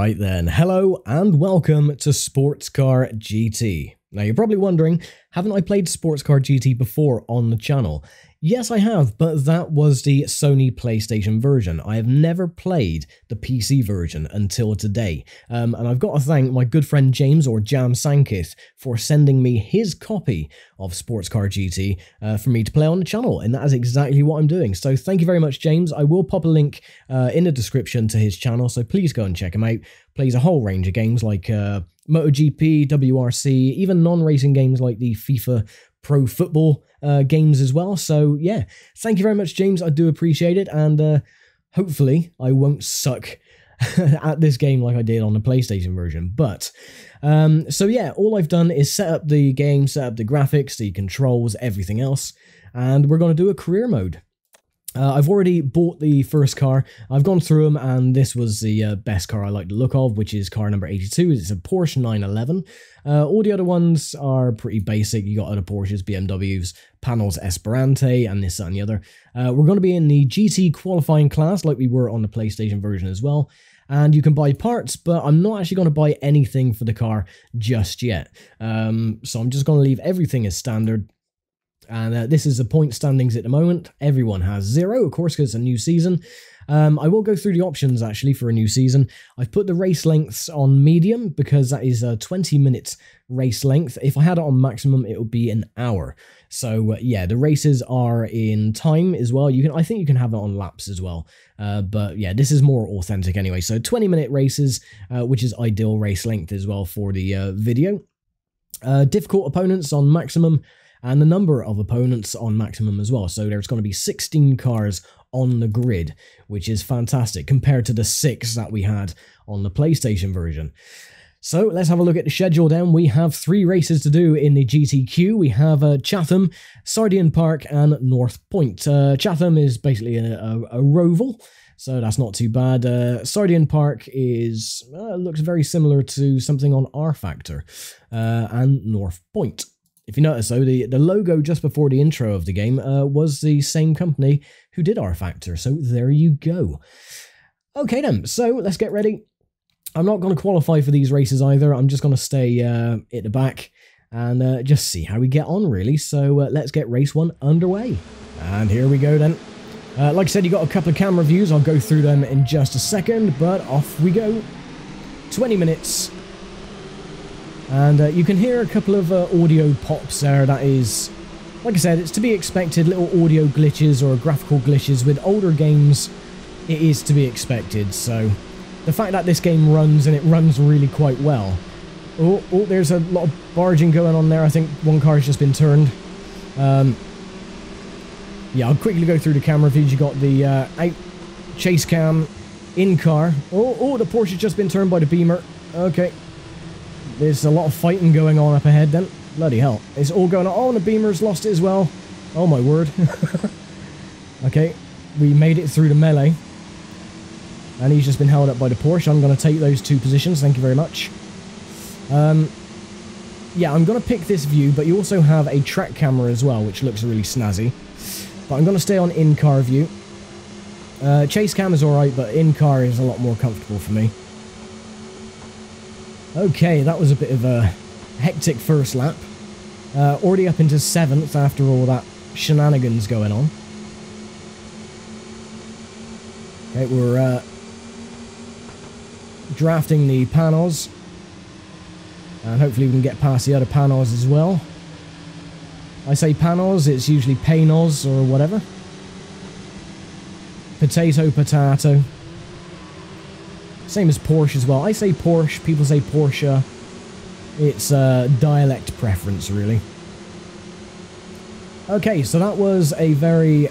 Right then, hello and welcome to Sports Car GT. Now you're probably wondering, haven't I played Sports Car GT before on the channel? Yes, I have, but that was the Sony PlayStation version. I have never played the PC version until today. Um, and I've got to thank my good friend James, or Jam Sankith, for sending me his copy of Sports Car GT uh, for me to play on the channel. And that is exactly what I'm doing. So thank you very much, James. I will pop a link uh, in the description to his channel, so please go and check him out. Plays a whole range of games like uh, MotoGP, WRC, even non racing games like the FIFA pro football uh, games as well. So yeah, thank you very much, James. I do appreciate it, and uh, hopefully I won't suck at this game like I did on the PlayStation version. But um, so yeah, all I've done is set up the game, set up the graphics, the controls, everything else, and we're going to do a career mode. Uh, I've already bought the first car. I've gone through them, and this was the uh, best car I like the look of, which is car number 82. It's a Porsche 911. Uh, all the other ones are pretty basic. You got other Porsches, BMWs, Panoz Esperante, and this, that, and the other. Uh, we're going to be in the GT qualifying class, like we were on the PlayStation version as well. And you can buy parts, but I'm not actually going to buy anything for the car just yet. Um, so I'm just going to leave everything as standard and uh, this is the point standings at the moment. Everyone has zero, of course, because it's a new season. Um, I will go through the options actually for a new season. I've put the race lengths on medium because that is a 20 minute race length. If I had it on maximum, it would be an hour. So uh, yeah, the races are in time as well. You can, I think, you can have it on laps as well. Uh, but yeah, this is more authentic anyway. So 20 minute races, uh, which is ideal race length as well for the uh, video. Uh, difficult opponents on maximum and the number of opponents on maximum as well. So there's going to be 16 cars on the grid, which is fantastic compared to the six that we had on the PlayStation version. So let's have a look at the schedule then. We have three races to do in the GTQ. We have uh, Chatham, Sardian Park, and North Point. Uh, Chatham is basically a, a, a, roval, so that's not too bad. Uh, Sardian Park is uh, looks very similar to something on rFactor, uh, and North Point. If you notice though, the, the logo just before the intro of the game uh, was the same company who did rFactor, so there you go. Okay then, so let's get ready. I'm not going to qualify for these races either, I'm just going to stay uh, at the back and uh, just see how we get on really. So uh, let's get race one underway. And here we go then. Uh, like I said, you got a couple of camera views, I'll go through them in just a second, but off we go. 20 minutes and uh, you can hear a couple of uh, audio pops there. That is, like I said, it's to be expected. Little audio glitches or graphical glitches with older games. It is to be expected. So the fact that this game runs and it runs really quite well. Oh, oh there's a lot of barging going on there. I think one car has just been turned. Um, yeah, I'll quickly go through the camera views. You got the uh, out chase cam, in car. Oh, oh, the Porsche has just been turned by the Beamer. Okay, there's a lot of fighting going on up ahead then. Bloody hell. It's all going on. Oh, and the Beamer's lost it as well. Oh my word. okay, we made it through the melee. And he's just been held up by the Porsche. I'm going to take those two positions. Thank you very much. Um, yeah, I'm going to pick this view, but you also have a track camera as well, which looks really snazzy. But I'm going to stay on in-car view. Uh, chase cam is alright, but in-car is a lot more comfortable for me. Okay, that was a bit of a hectic first lap. Uh, already up into 7th after all that shenanigans going on. Okay, we're uh, drafting the Panoz. And hopefully we can get past the other Panoz as well. I say Panoz, it's usually Panoz or whatever. Potato, potato. Same as Porsche as well. I say Porsche, people say Porsche. It's a dialect preference, really. Okay, so that was a very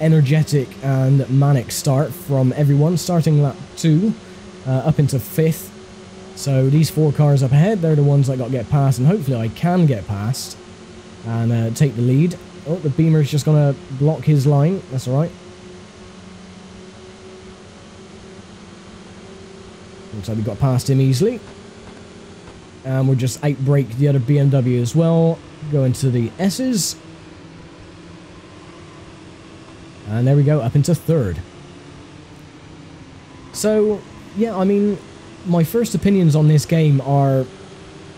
energetic and manic start from everyone, starting lap 2 uh, up into 5th. So these four cars up ahead, they're the ones that got get past, and hopefully I can get past and uh, take the lead. Oh, the Beamer's just going to block his line. That's alright. Like we got past him easily. And we'll just outbrake the other BMW as well. Go into the S's. And there we go, up into third. So, yeah, I mean, my first opinions on this game are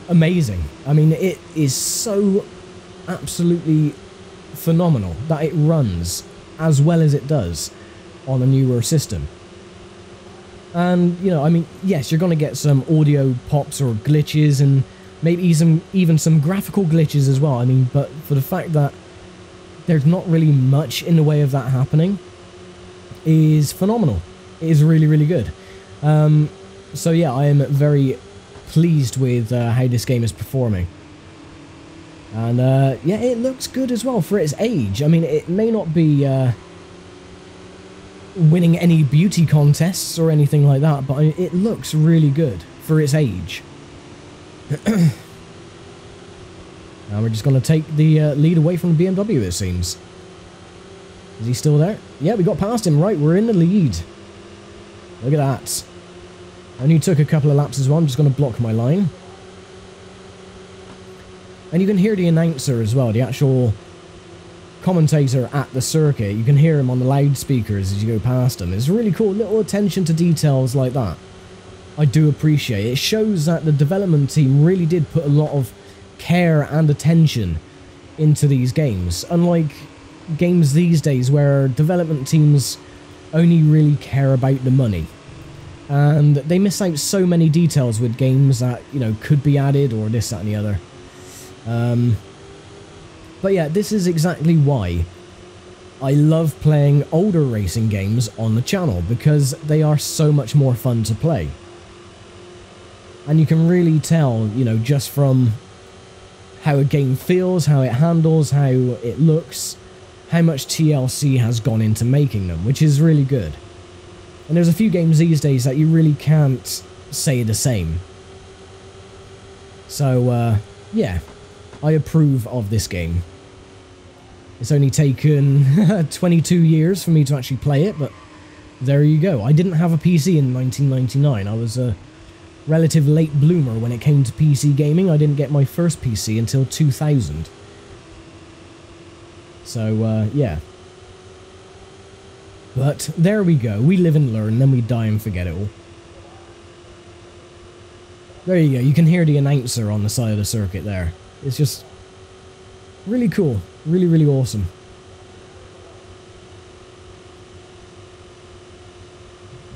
amazing. I mean, it is so absolutely phenomenal that it runs as well as it does on a newer system. And, you know, I mean, yes, you're going to get some audio pops or glitches and maybe even, even some graphical glitches as well. I mean, but for the fact that there's not really much in the way of that happening is phenomenal. It is really, really good. Um, so yeah, I am very pleased with uh, how this game is performing. And uh, yeah, it looks good as well for its age. I mean, it may not be uh, winning any beauty contests or anything like that, but it looks really good for its age. now we're just going to take the uh, lead away from the BMW, it seems. Is he still there? Yeah, we got past him. Right, we're in the lead. Look at that. Only took a couple of laps as well. I'm just going to block my line. And you can hear the announcer as well, the actual commentator at the circuit. You can hear him on the loudspeakers as you go past him. It's really cool, little attention to details like that. I do appreciate it. Shows that the development team really did put a lot of care and attention into these games. Unlike games these days where development teams only really care about the money and they miss out so many details with games that you know could be added or this that and the other um, but yeah this is exactly why I love playing older racing games on the channel because they are so much more fun to play and you can really tell you know just from how a game feels how it handles how it looks how much TLC has gone into making them which is really good and there's a few games these days that you really can't say the same. So, uh, yeah, I approve of this game. It's only taken 22 years for me to actually play it, but there you go. I didn't have a PC in 1999. I was a relative late bloomer when it came to PC gaming. I didn't get my first PC until 2000. So, uh, yeah. But there we go. We live and learn, then we die and forget it all. There you go. You can hear the announcer on the side of the circuit there. It's just really cool. Really, really awesome.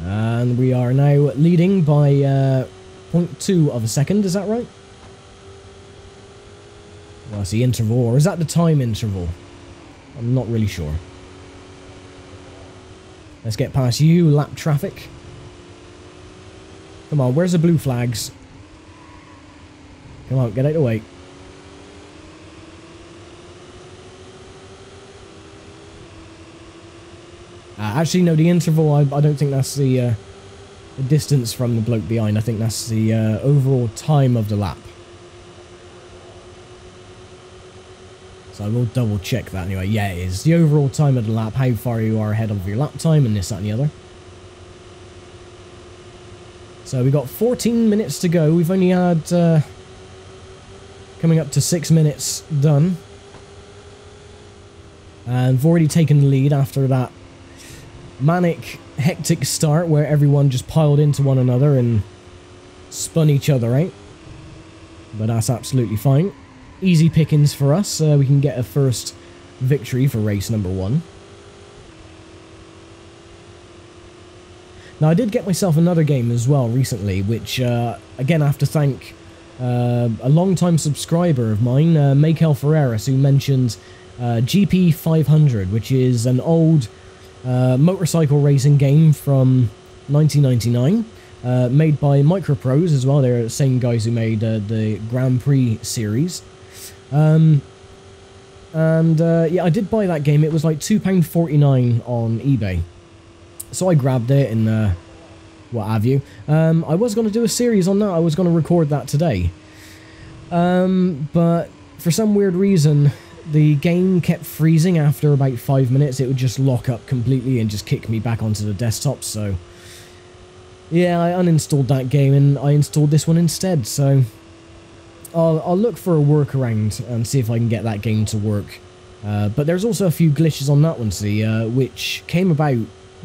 And we are now leading by uh, 0.2 of a second, is that right? Well, that's the interval, or is that the time interval? I'm not really sure. Let's get past you, lap traffic. Come on, where's the blue flags? Come on, get out of the way. Uh, actually, no, the interval, I, I don't think that's the, uh, the distance from the bloke behind. I think that's the uh, overall time of the lap. So I will double check that anyway. Yeah, it is. The overall time of the lap, how far you are ahead of your lap time, and this, that, and the other. So we've got 14 minutes to go. We've only had... Uh, coming up to 6 minutes done. And we've already taken the lead after that manic, hectic start where everyone just piled into one another and spun each other out. But that's absolutely fine easy pickings for us. Uh, we can get a first victory for race number one. Now, I did get myself another game as well recently, which, uh, again, I have to thank uh, a long-time subscriber of mine, uh, Mikel Ferreras, who mentioned uh, GP500, which is an old uh, motorcycle racing game from 1999, uh, made by Microprose as well. They're the same guys who made uh, the Grand Prix series. Um, and uh, yeah, I did buy that game. It was like £2.49 on eBay. So I grabbed it and uh, what have you. Um, I was going to do a series on that. I was going to record that today. Um, but for some weird reason, the game kept freezing after about five minutes. It would just lock up completely and just kick me back onto the desktop. So yeah, I uninstalled that game and I installed this one instead. So I'll, I'll look for a workaround and see if I can get that game to work. Uh, but there's also a few glitches on that one, see, uh, which came about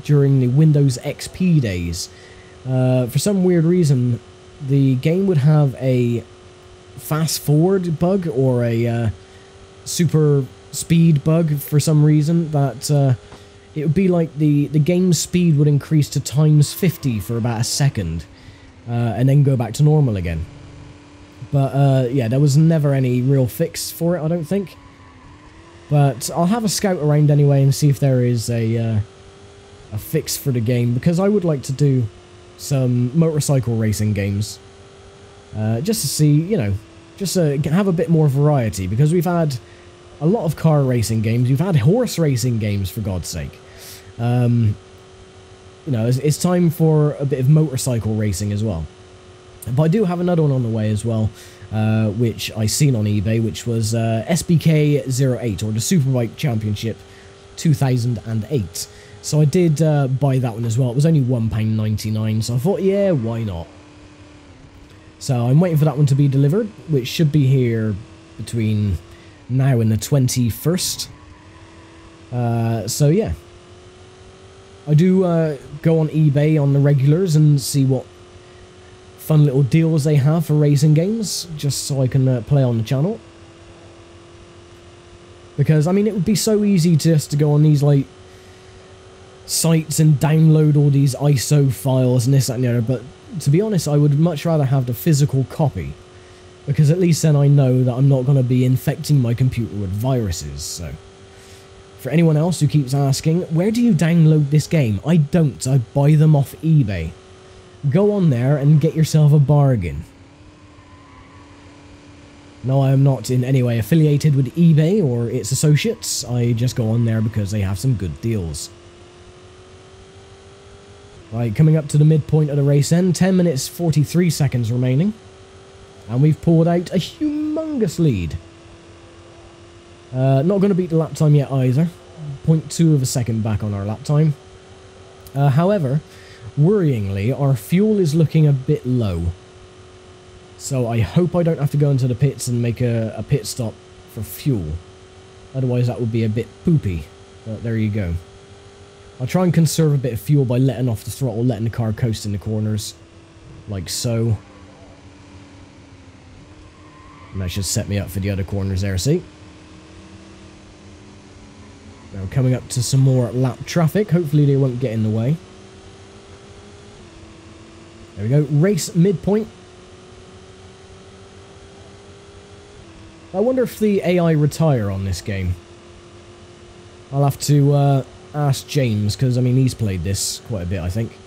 during the Windows XP days, uh, for some weird reason, the game would have a fast forward bug or a uh, super speed bug for some reason that uh, it would be like the, the game speed would increase to times 50 for about a second uh, and then go back to normal again. But uh, yeah, there was never any real fix for it, I don't think. But I'll have a scout around anyway and see if there is a, uh, a fix for the game because I would like to do some motorcycle racing games. Uh, just to see, you know, just to have a bit more variety because we've had a lot of car racing games. We've had horse racing games, for God's sake. Um, you know, it's, it's, time for a bit of motorcycle racing as well. But I do have another one on the way as well, uh, which I seen on eBay, which was uh, SBK08, or the Superbike Championship 2008. So I did uh, buy that one as well. It was only £1.99, so I thought, yeah, why not? So I'm waiting for that one to be delivered, which should be here between now in the 21st. Uh, so yeah. I do uh, go on eBay on the regulars and see what fun little deals they have for racing games, just so I can uh, play on the channel. Because, I mean, it would be so easy just to go on these, like, sites and download all these ISO files and this, that, and the other, but to be honest, I would much rather have the physical copy. Because at least then I know that I'm not going to be infecting my computer with viruses, so... For anyone else who keeps asking, where do you download this game? I don't, I buy them off eBay. Go on there and get yourself a bargain. No, I am not in any way affiliated with eBay or its associates, I just go on there because they have some good deals. Right, coming up to the midpoint of the race end, 10 minutes 43 seconds remaining. And we've pulled out a humongous lead. Uh, not going to beat the lap time yet either. 0.2 of a second back on our lap time. Uh, however, worryingly, our fuel is looking a bit low. So I hope I don't have to go into the pits and make a, a pit stop for fuel. Otherwise that would be a bit poopy. But there you go. I'll try and conserve a bit of fuel by letting off the throttle, letting the car coast in the corners. Like so. That should set me up for the other corners there, see? Now coming up to some more lap traffic. Hopefully they won't get in the way. There we go. Race midpoint. I wonder if the AI retire on this game. I'll have to uh, ask James, because, I mean, he's played this quite a bit, I think.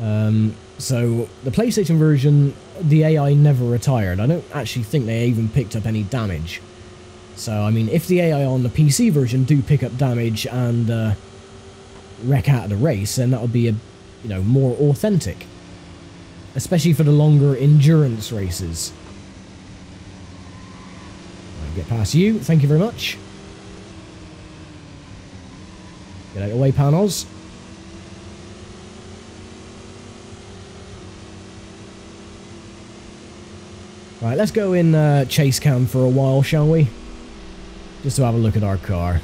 Um, so, the PlayStation version, the AI never retired. I don't actually think they even picked up any damage. So, I mean, if the AI on the PC version do pick up damage and uh, wreck out of the race, then that would be, a, you know, more authentic. Especially for the longer endurance races. I'll get past you, thank you very much. Get out of the way, Panoz. Right, let's go in uh, chase cam for a while, shall we? Just to have a look at our car.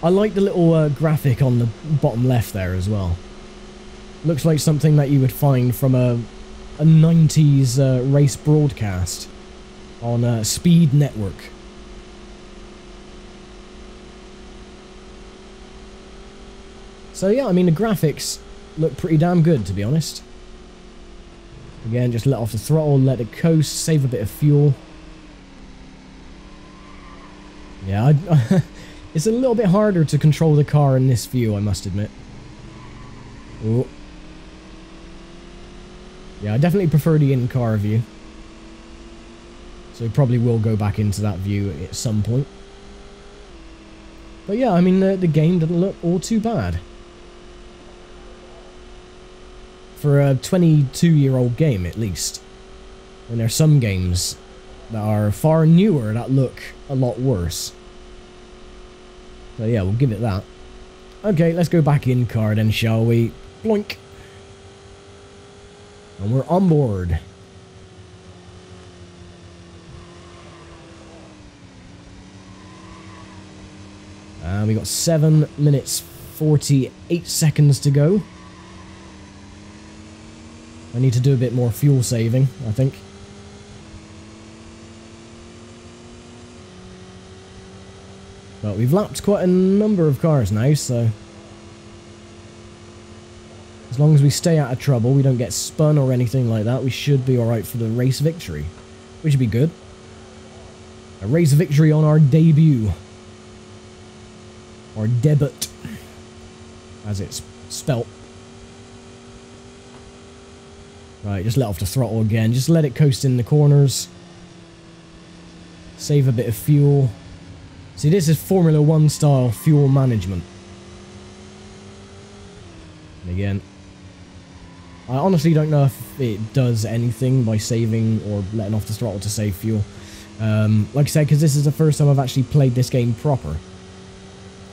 I like the little uh, graphic on the bottom left there as well. Looks like something that you would find from a, a 90s uh, race broadcast on uh, Speed Network. So yeah, I mean the graphics look pretty damn good to be honest. Again, just let off the throttle, let it coast, save a bit of fuel. Yeah, it's a little bit harder to control the car in this view, I must admit. Ooh. Yeah, I definitely prefer the in-car view. So we probably will go back into that view at some point. But yeah, I mean, the, the game doesn't look all too bad. For a 22 year old game at least. And there are some games that are far newer that look a lot worse. So yeah, we'll give it that. Okay, let's go back in car then, shall we? Bloink. And we're on board. And we got 7 minutes 48 seconds to go. I need to do a bit more fuel saving, I think. But we've lapped quite a number of cars now, so... As long as we stay out of trouble, we don't get spun or anything like that, we should be alright for the race victory. Which would be good. A race victory on our debut. Or debut. As it's spelt. Right, just let off the throttle again. Just let it coast in the corners. Save a bit of fuel. See, this is Formula 1 style fuel management. And again, I honestly don't know if it does anything by saving or letting off the throttle to save fuel. Um, like I said, because this is the first time I've actually played this game proper.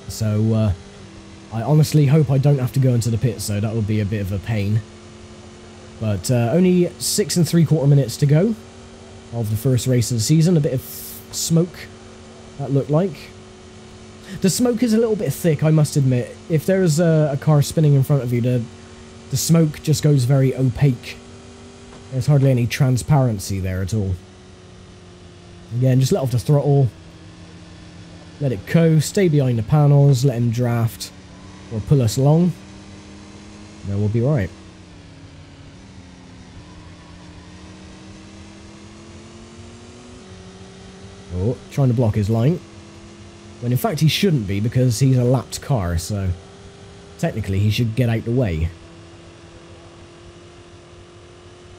So, uh, I honestly hope I don't have to go into the pit, so that would be a bit of a pain. But uh, only six and three quarter minutes to go of the first race of the season. A bit of smoke, that looked like. The smoke is a little bit thick, I must admit. If there's a, a car spinning in front of you, the, the smoke just goes very opaque. There's hardly any transparency there at all. Again, just let off the throttle. Let it go. stay behind the Panoz, let him draft or pull us along. Then we'll be right. Trying to block his line. When in fact he shouldn't be because he's a lapped car, so technically he should get out the way.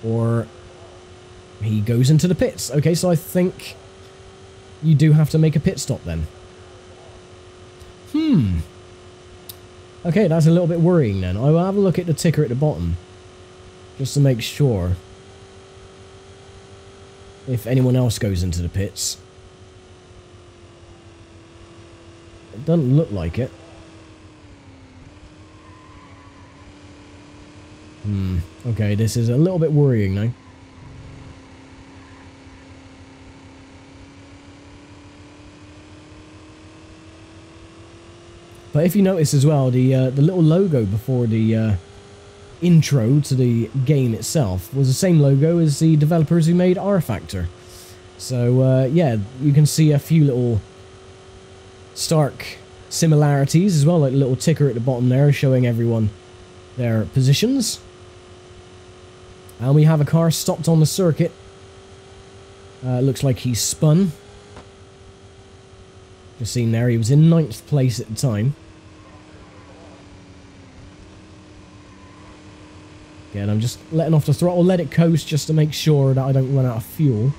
Or he goes into the pits. Okay, so I think you do have to make a pit stop then. Hmm. Okay, that's a little bit worrying then. I will have a look at the ticker at the bottom. Just to make sure. If anyone else goes into the pits. It doesn't look like it. Hmm. Okay, this is a little bit worrying now. But if you notice as well, the uh, the little logo before the uh, intro to the game itself was the same logo as the developers who made rFactor. So uh, yeah, you can see a few little stark similarities as well, like a little ticker at the bottom there showing everyone their positions. And we have a car stopped on the circuit. Uh, looks like he's spun. Just seen there, he was in ninth place at the time. Again, I'm just letting off the throttle, let it coast just to make sure that I don't run out of fuel.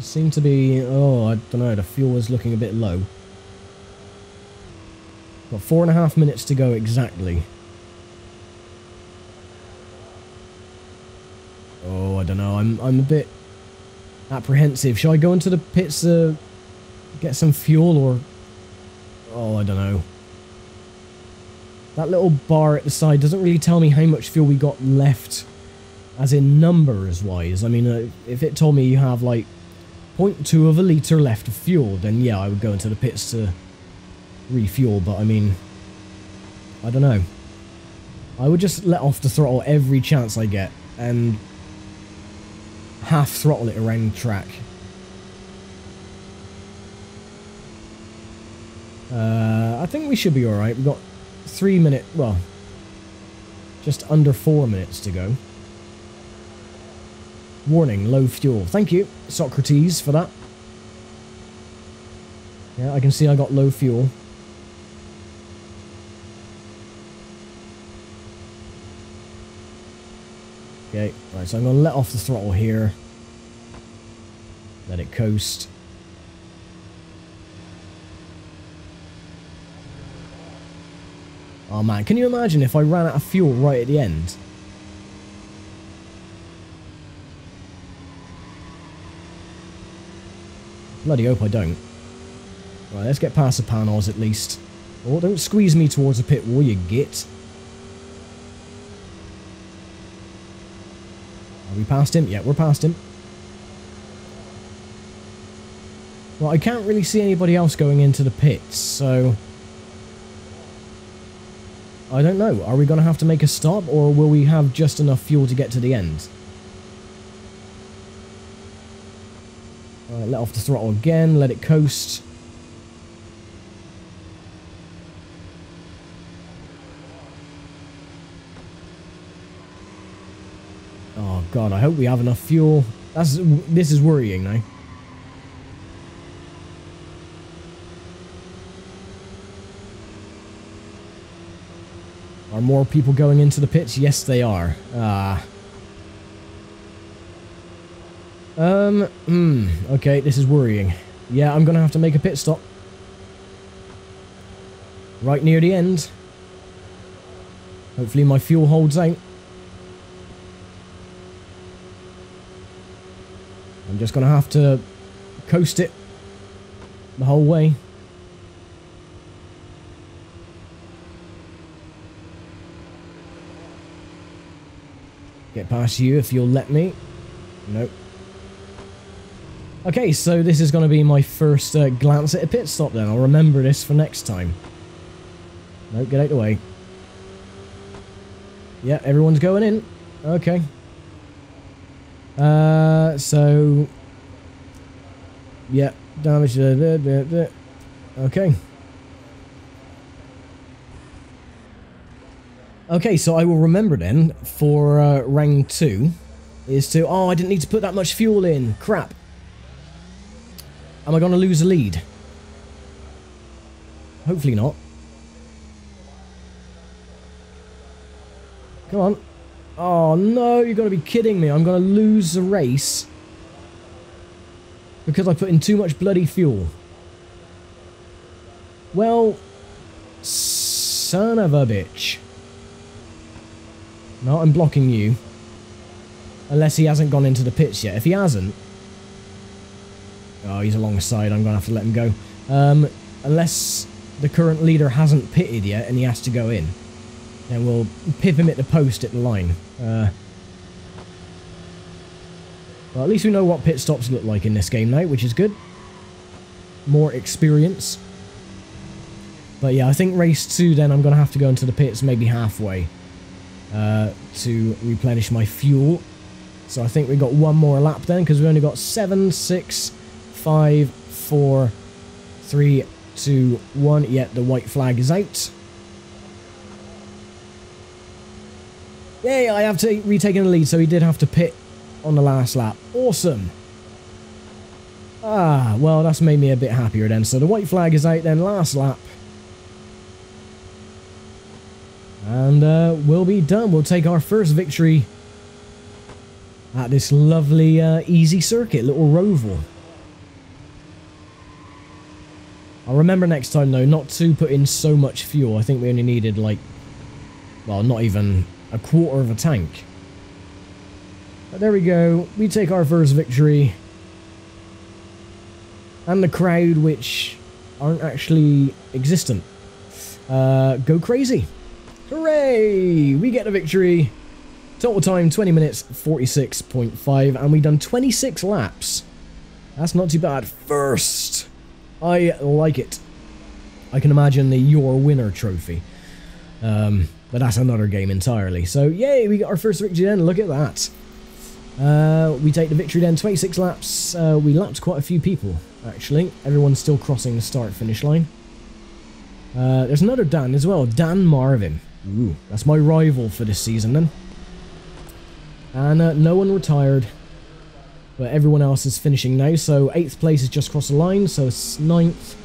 Seem to be, oh, I don't know, the fuel is looking a bit low. Got four and a half minutes to go exactly. Oh, I don't know. I'm I'm a bit apprehensive. Shall I go into the pits to get some fuel or... Oh, I don't know. That little bar at the side doesn't really tell me how much fuel we got left, as in numbers wise. I mean, uh, if it told me you have like 0.2 of a litre left of fuel, then yeah, I would go into the pits to refuel, but I mean, I don't know. I would just let off the throttle every chance I get, and half throttle it around the track. Uh, I think we should be alright. We've got three minute, well, just under four minutes to go. Warning, low fuel. Thank you, Socrates, for that. Yeah, I can see I got low fuel. Okay, right, so I'm going to let off the throttle here. Let it coast. Oh man, can you imagine if I ran out of fuel right at the end? Bloody hope I don't. Right, let's get past the Panoz at least. Oh, don't squeeze me towards the pit wall, you git. Are we past him? Yeah, we're past him. Well, I can't really see anybody else going into the pits, so... I don't know. Are we going to have to make a stop or will we have just enough fuel to get to the end? Let off the throttle again, let it coast. Oh god, I hope we have enough fuel. That's this is worrying now. Are more people going into the pits? Yes, they are. Ah. Um, hmm, okay, this is worrying. Yeah, I'm gonna have to make a pit stop. Right near the end. Hopefully my fuel holds out. I'm just gonna have to coast it the whole way. Get past you if you'll let me. Nope. Okay, so this is going to be my first uh, glance at a pit stop then. I'll remember this for next time. No, get out of the way. Yeah, everyone's going in. Okay. Uh, so... Yeah, damage... Okay. Okay, so I will remember then for uh, round two is to... Oh, I didn't need to put that much fuel in. Crap. Am I going to lose a lead? Hopefully not. Come on. Oh no, you've got to be kidding me. I'm going to lose the race. Because I put in too much bloody fuel. Well, son of a bitch. No, I'm blocking you. Unless he hasn't gone into the pits yet. If he hasn't, Oh, he's alongside. I'm going to have to let him go. Um, unless the current leader hasn't pitted yet and he has to go in. Then we'll pip him at the post at the line. Uh, well, at least we know what pit stops look like in this game now, which is good. More experience. But yeah, I think race 2 then I'm going to have to go into the pits maybe halfway uh, to replenish my fuel. So I think we got one more lap then because we only got 7, 6, Five, four, three, two, one. Yet yeah, the white flag is out. Yay, I have to retaken the lead, so he did have to pit on the last lap. Awesome. Ah, well, that's made me a bit happier then. So the white flag is out then, last lap. And uh, we'll be done. We'll take our first victory at this lovely, uh, easy circuit, little Roval. I'll remember next time though not to put in so much fuel. I think we only needed like, well, not even a quarter of a tank. But there we go. We take our first victory. And the crowd, which aren't actually existent, uh, go crazy. Hooray! We get a victory. Total time 20 minutes 46.5 and we done 26 laps. That's not too bad. First. I like it. I can imagine the Your Winner trophy. Um, but that's another game entirely. So, yay, we got our first victory then. Look at that. Uh, we take the victory then. 26 laps. Uh, we lapped quite a few people, actually. Everyone's still crossing the start-finish line. Uh, there's another Dan as well. Dan Marvin. Ooh, that's my rival for this season then. And uh, no one retired but everyone else is finishing now. So 8th place is just across the line, so it's ninth.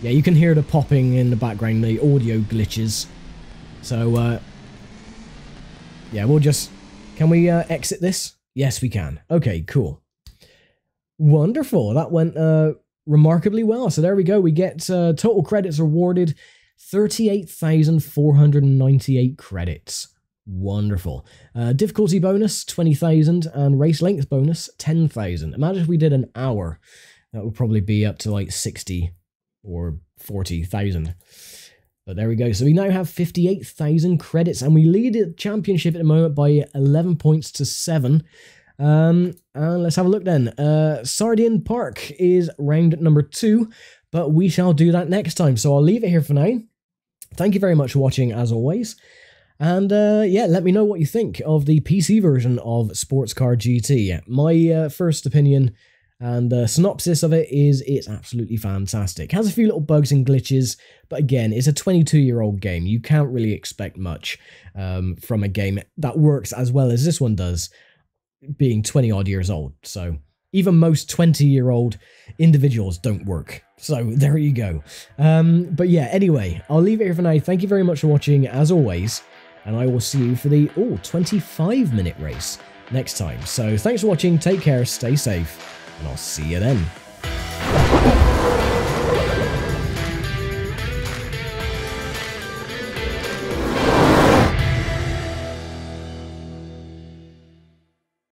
Yeah, you can hear the popping in the background, the audio glitches. So, uh, yeah, we'll just... Can we uh, exit this? Yes, we can. Okay, cool. Wonderful. That went uh, remarkably well. So there we go. We get uh, total credits awarded 38,498 credits. Wonderful. Uh, difficulty bonus, 20,000, and race length bonus, 10,000. Imagine if we did an hour. That would probably be up to like 60 or 40,000. But there we go. So we now have 58,000 credits, and we lead the championship at the moment by 11 points to 7. Um, and let's have a look then. Uh, Sardian Park is round number 2, but we shall do that next time. So I'll leave it here for now. Thank you very much for watching, as always. And uh, yeah, let me know what you think of the PC version of Sports Car GT. My uh, first opinion and the synopsis of it is it's absolutely fantastic. Has a few little bugs and glitches, but again, it's a 22 year old game. You can't really expect much um, from a game that works as well as this one does, being 20 odd years old. So even most 20 year old individuals don't work. So there you go. Um, but yeah, anyway, I'll leave it here for now. Thank you very much for watching, as always, and I will see you for the oh, 25 minute race next time. So thanks for watching, take care, stay safe, and I'll see you then.